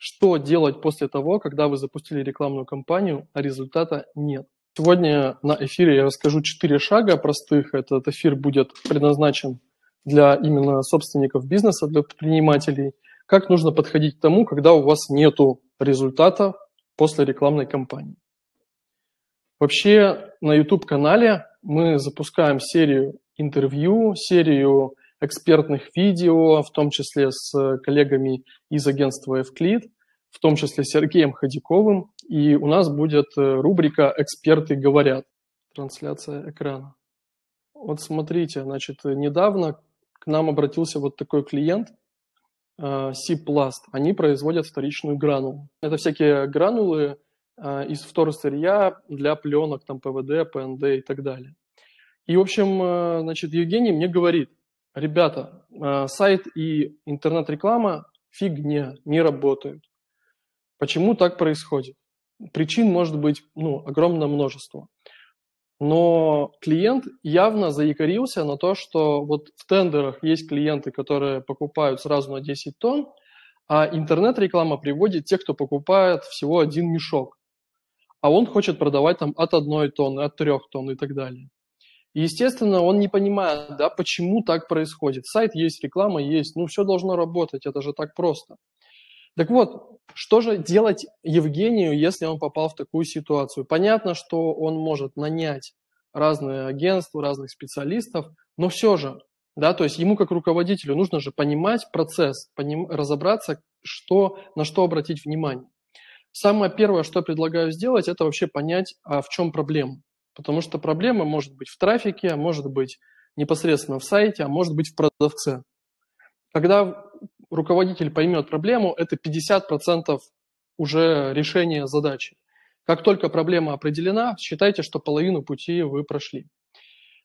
что делать после того, когда вы запустили рекламную кампанию, а результата нет. Сегодня на эфире я расскажу четыре шага простых. Этот эфир будет предназначен для именно собственников бизнеса, для предпринимателей. Как нужно подходить к тому, когда у вас нет результата после рекламной кампании. Вообще на YouTube-канале мы запускаем серию интервью, серию экспертных видео, в том числе с коллегами из агентства FCLID, в том числе Сергеем Ходяковым. И у нас будет э, рубрика «Эксперты говорят». Трансляция экрана. Вот смотрите, значит, недавно к нам обратился вот такой клиент. Э, Они производят вторичную гранулу. Это всякие гранулы э, из вторсырья для пленок, там, ПВД, ПНД и так далее. И, в общем, значит, Евгений мне говорит, ребята, э, сайт и интернет-реклама фигня, не работают. Почему так происходит? Причин может быть ну, огромное множество. Но клиент явно заикарился на то, что вот в тендерах есть клиенты, которые покупают сразу на 10 тонн, а интернет-реклама приводит тех, кто покупает всего один мешок. А он хочет продавать там от одной тонны, от трех тонн и так далее. Естественно, он не понимает, да, почему так происходит. Сайт есть, реклама есть, ну все должно работать, это же так просто. Так вот, что же делать Евгению, если он попал в такую ситуацию? Понятно, что он может нанять разные агентства, разных специалистов, но все же, да, то есть ему как руководителю нужно же понимать процесс, поним, разобраться, что, на что обратить внимание. Самое первое, что я предлагаю сделать, это вообще понять, а в чем проблема. Потому что проблема может быть в трафике, может быть непосредственно в сайте, а может быть в продавце. Когда руководитель поймет проблему, это 50% уже решения задачи. Как только проблема определена, считайте, что половину пути вы прошли.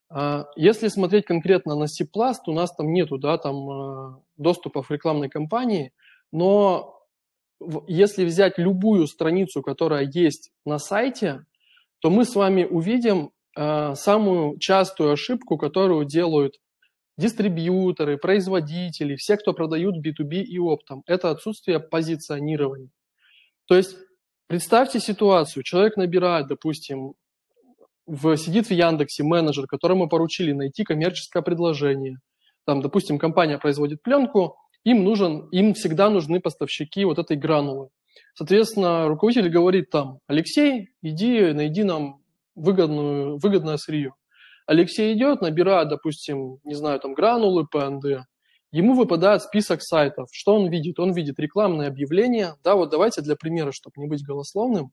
А, если смотреть конкретно на C++, у нас там нету да, там, а, доступа в рекламной кампании, но если взять любую страницу, которая есть на сайте, то мы с вами увидим э, самую частую ошибку, которую делают дистрибьюторы, производители, все, кто продают B2B и оптом. Это отсутствие позиционирования. То есть представьте ситуацию, человек набирает, допустим, в, сидит в Яндексе менеджер, которому поручили найти коммерческое предложение. Там, допустим, компания производит пленку, им, нужен, им всегда нужны поставщики вот этой гранулы. Соответственно, руководитель говорит там, Алексей, иди, найди нам выгодную, выгодное сырье. Алексей идет, набирает, допустим, не знаю, там гранулы, ПНД. Ему выпадает список сайтов. Что он видит? Он видит рекламные объявления. Да, вот давайте для примера, чтобы не быть голословным,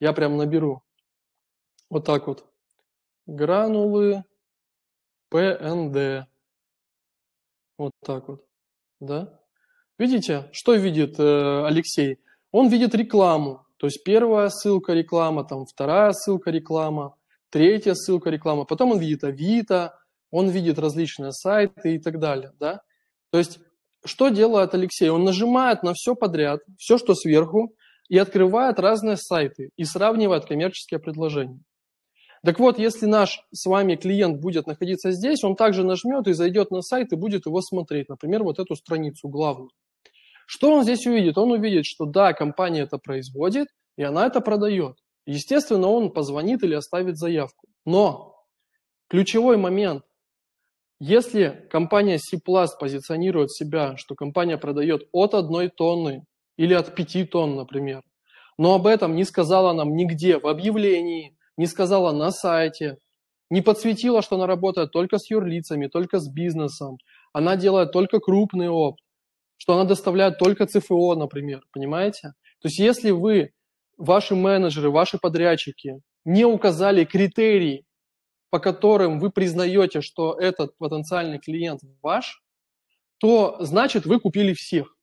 я прям наберу. Вот так вот. Гранулы, ПНД. Вот так вот. Да? Видите, что видит э, Алексей? Он видит рекламу, то есть первая ссылка реклама, там вторая ссылка реклама, третья ссылка реклама, потом он видит Авито, он видит различные сайты и так далее, да. То есть что делает Алексей? Он нажимает на все подряд, все, что сверху, и открывает разные сайты и сравнивает коммерческие предложения. Так вот, если наш с вами клиент будет находиться здесь, он также нажмет и зайдет на сайт и будет его смотреть. Например, вот эту страницу главную. Что он здесь увидит? Он увидит, что да, компания это производит, и она это продает. Естественно, он позвонит или оставит заявку. Но ключевой момент, если компания C++ позиционирует себя, что компания продает от одной тонны или от пяти тонн, например, но об этом не сказала нам нигде в объявлении, не сказала на сайте, не подсветила, что она работает только с юрлицами, только с бизнесом, она делает только крупный опт, что она доставляет только ЦФО, например, понимаете? То есть если вы, ваши менеджеры, ваши подрядчики не указали критерии, по которым вы признаете, что этот потенциальный клиент ваш, то значит вы купили всех.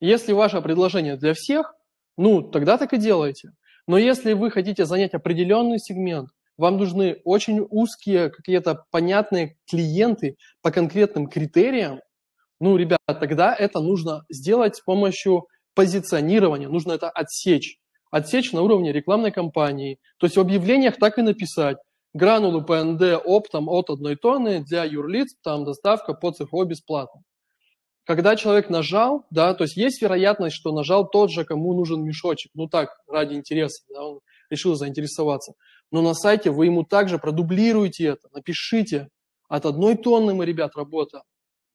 Если ваше предложение для всех, ну тогда так и делайте. Но если вы хотите занять определенный сегмент, вам нужны очень узкие какие-то понятные клиенты по конкретным критериям, ну, ребят, тогда это нужно сделать с помощью позиционирования, нужно это отсечь. Отсечь на уровне рекламной кампании. То есть в объявлениях так и написать. Гранулы ПНД оптом от одной тонны для юрлиц, там доставка по ЦФО бесплатно. когда человек нажал, да, то есть есть вероятность, что нажал тот же, кому нужен мешочек. Ну так, ради интереса, да, он решил заинтересоваться. Но на сайте вы ему также продублируете это, напишите. От одной тонны мы, ребят, работаем.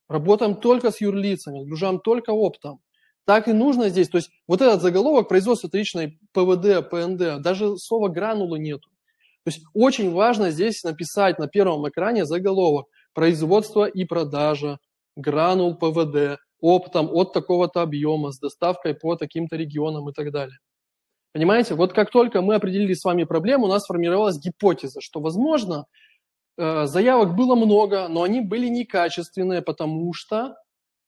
Работаем только с юрлицами, гружаем только оптом. Так и нужно здесь. То есть вот этот заголовок производства вторичной ПВД, ПНД, даже слова гранулы нету. То есть очень важно здесь написать на первом экране заголовок производство и продажа гранул ПВД оптом от такого-то объема с доставкой по таким-то регионам и так далее. Понимаете, вот как только мы определили с вами проблему, у нас сформировалась гипотеза, что, возможно, заявок было много, но они были некачественные, потому что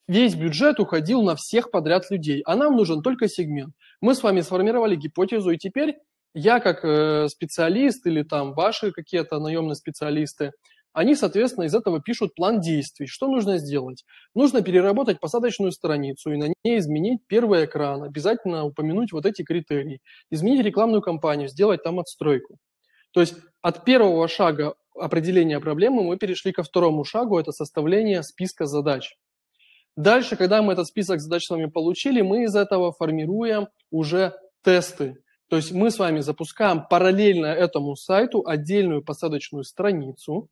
весь бюджет уходил на всех подряд людей, а нам нужен только сегмент. Мы с вами сформировали гипотезу, и теперь я как э, специалист или там ваши какие-то наемные специалисты, они, соответственно, из этого пишут план действий. Что нужно сделать? Нужно переработать посадочную страницу и на ней изменить первый экран, обязательно упомянуть вот эти критерии, изменить рекламную кампанию, сделать там отстройку. То есть от первого шага определения проблемы мы перешли ко второму шагу, это составление списка задач. Дальше, когда мы этот список задач с вами получили, мы из этого формируем уже тесты. То есть мы с вами запускаем параллельно этому сайту отдельную посадочную страницу,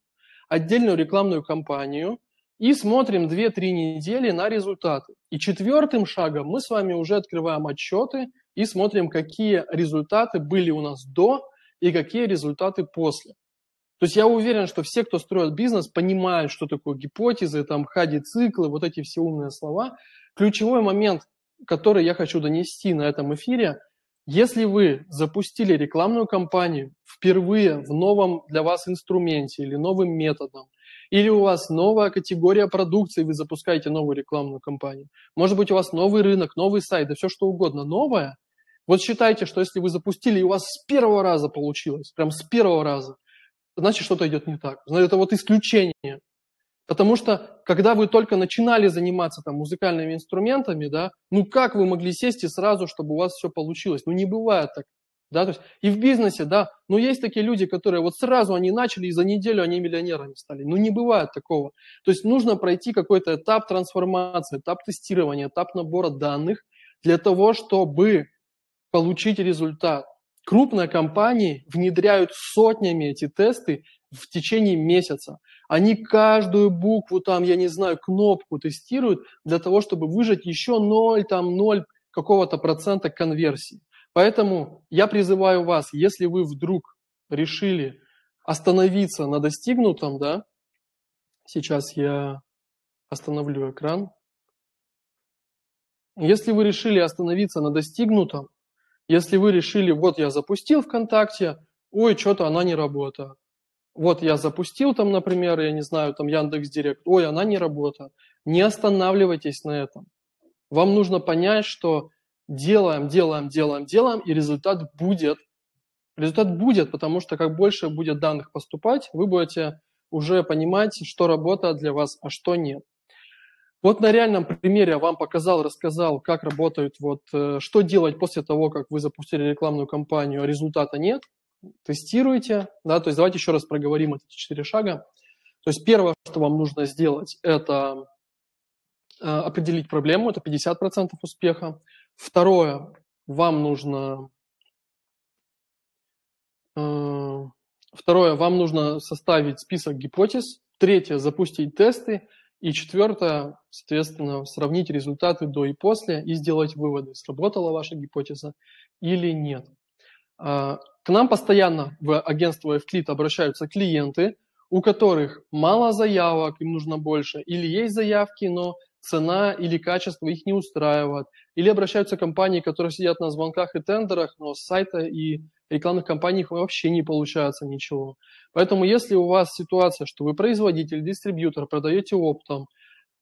отдельную рекламную кампанию и смотрим 2-3 недели на результаты. И четвертым шагом мы с вами уже открываем отчеты и смотрим, какие результаты были у нас до и какие результаты после. То есть я уверен, что все, кто строит бизнес, понимают, что такое гипотезы, там, хади-циклы, вот эти все умные слова. Ключевой момент, который я хочу донести на этом эфире, если вы запустили рекламную кампанию впервые в новом для вас инструменте или новым методом, или у вас новая категория продукции, вы запускаете новую рекламную кампанию, может быть, у вас новый рынок, новый сайт, да все что угодно, новое, вот считайте, что если вы запустили, и у вас с первого раза получилось, прям с первого раза, значит, что-то идет не так. Это вот исключение. Потому что, когда вы только начинали заниматься там музыкальными инструментами, да, ну как вы могли сесть и сразу, чтобы у вас все получилось? Ну не бывает так. Да, то есть и в бизнесе, да, но есть такие люди, которые вот сразу они начали, и за неделю они миллионерами стали. Ну не бывает такого. То есть нужно пройти какой-то этап трансформации, этап тестирования, этап набора данных для того, чтобы получить результат. Крупные компании внедряют сотнями эти тесты в течение месяца. Они каждую букву, там, я не знаю, кнопку тестируют для того, чтобы выжать еще 0, там, 0 какого-то процента конверсии. Поэтому я призываю вас, если вы вдруг решили остановиться на достигнутом, да, сейчас я остановлю экран. Если вы решили остановиться на достигнутом, если вы решили, вот я запустил ВКонтакте, ой, что-то она не работает. Вот я запустил там, например, я не знаю, там Яндекс Директ, ой, она не работает. Не останавливайтесь на этом. Вам нужно понять, что делаем, делаем, делаем, делаем, и результат будет. Результат будет, потому что как больше будет данных поступать, вы будете уже понимать, что работает для вас, а что нет. Вот на реальном примере я вам показал, рассказал, как работают, вот, э, что делать после того, как вы запустили рекламную кампанию, а результата нет. Тестируйте, да, то есть давайте еще раз проговорим эти четыре шага. То есть первое, что вам нужно сделать, это э, определить проблему, это 50% успеха. Второе, вам нужно э, Второе, вам нужно составить список гипотез. Третье, запустить тесты. И четвертое, соответственно, сравнить результаты до и после и сделать выводы, сработала ваша гипотеза или нет. А, к нам постоянно в агентство FCLIT обращаются клиенты, у которых мало заявок, им нужно больше, или есть заявки, но цена или качество их не устраивает, или обращаются компании, которые сидят на звонках и тендерах, но с сайта и рекламных кампаний вообще не получается ничего. Поэтому если у вас ситуация, что вы производитель, дистрибьютор, продаете оптом,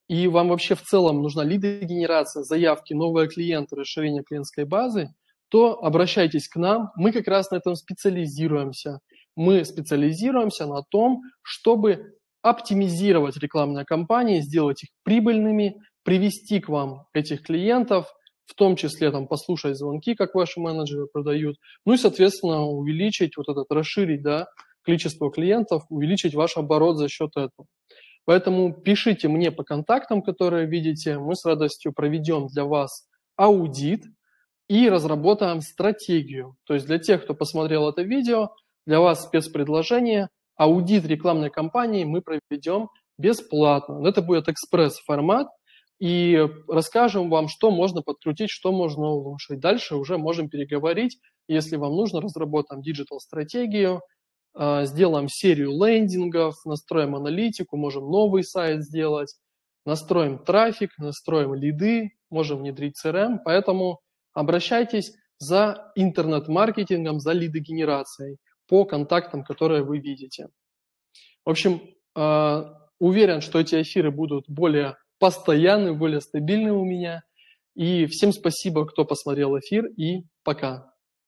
и вам вообще в целом нужна лидогенерация, заявки, новые клиенты, расширение клиентской базы, то обращайтесь к нам. Мы как раз на этом специализируемся. Мы специализируемся на том, чтобы оптимизировать рекламные кампании, сделать их прибыльными, привести к вам этих клиентов – в том числе там послушать звонки, как ваши менеджеры продают, ну и, соответственно, увеличить вот этот, расширить, да, количество клиентов, увеличить ваш оборот за счет этого. Поэтому пишите мне по контактам, которые видите. Мы с радостью проведем для вас аудит и разработаем стратегию. То есть для тех, кто посмотрел это видео, для вас спецпредложение. Аудит рекламной кампании мы проведем бесплатно. Это будет экспресс-формат, и расскажем вам, что можно подкрутить, что можно улучшить. Дальше уже можем переговорить. Если вам нужно, разработаем диджитал-стратегию, а, сделаем серию лендингов, настроим аналитику, можем новый сайт сделать, настроим трафик, настроим лиды, можем внедрить CRM. Поэтому обращайтесь за интернет-маркетингом, за лидогенерацией по контактам, которые вы видите. В общем, а, уверен, что эти эфиры будут более постоянные, более стабильные у меня. И всем спасибо, кто посмотрел эфир, и пока.